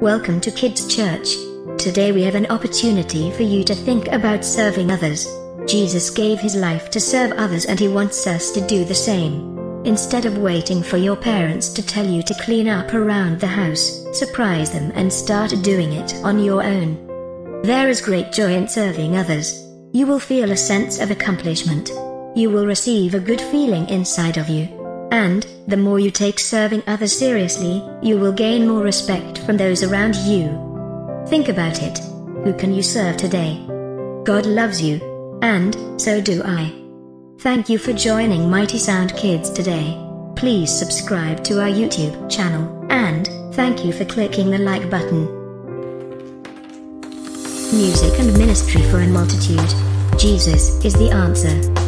Welcome to Kids Church. Today we have an opportunity for you to think about serving others. Jesus gave his life to serve others and he wants us to do the same. Instead of waiting for your parents to tell you to clean up around the house, surprise them and start doing it on your own. There is great joy in serving others. You will feel a sense of accomplishment. You will receive a good feeling inside of you. And, the more you take serving others seriously, you will gain more respect from those around you. Think about it. Who can you serve today? God loves you. And, so do I. Thank you for joining Mighty Sound Kids today. Please subscribe to our YouTube channel, and, thank you for clicking the like button. Music and ministry for a multitude. Jesus is the answer.